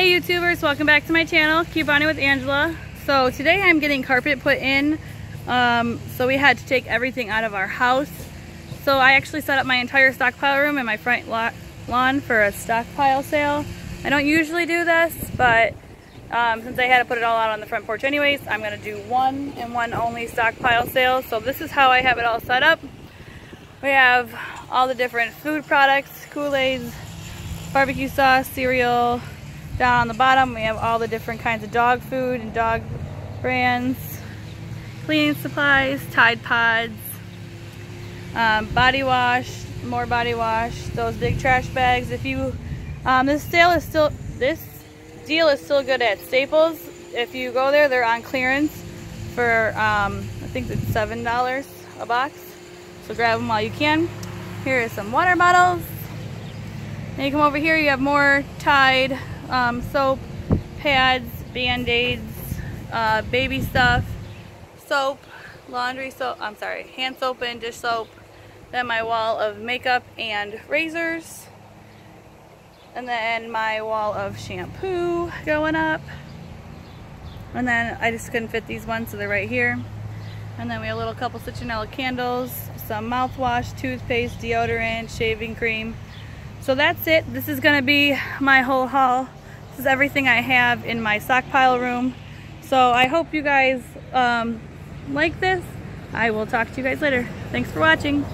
Hey YouTubers, welcome back to my channel, Cute Bonnie with Angela. So today I'm getting carpet put in. Um, so we had to take everything out of our house. So I actually set up my entire stockpile room and my front lawn for a stockpile sale. I don't usually do this, but um, since I had to put it all out on the front porch anyways, I'm gonna do one and one only stockpile sale. So this is how I have it all set up. We have all the different food products, Kool-Aids, barbecue sauce, cereal. Down on the bottom we have all the different kinds of dog food and dog brands, cleaning supplies, Tide Pods, um, body wash, more body wash, those big trash bags. If you, um, this sale is still, this deal is still good at Staples. If you go there, they're on clearance for, um, I think it's $7 a box. So grab them while you can. Here are some water bottles. Then you come over here, you have more Tide um, soap, pads, band-aids, uh, baby stuff, soap, laundry soap, I'm sorry, hand soap and dish soap. Then my wall of makeup and razors. And then my wall of shampoo going up. And then I just couldn't fit these ones, so they're right here. And then we have a little couple citronella candles, some mouthwash, toothpaste, deodorant, shaving cream. So that's it. This is gonna be my whole haul. Is everything I have in my stockpile room. So I hope you guys um, like this. I will talk to you guys later. Thanks for watching.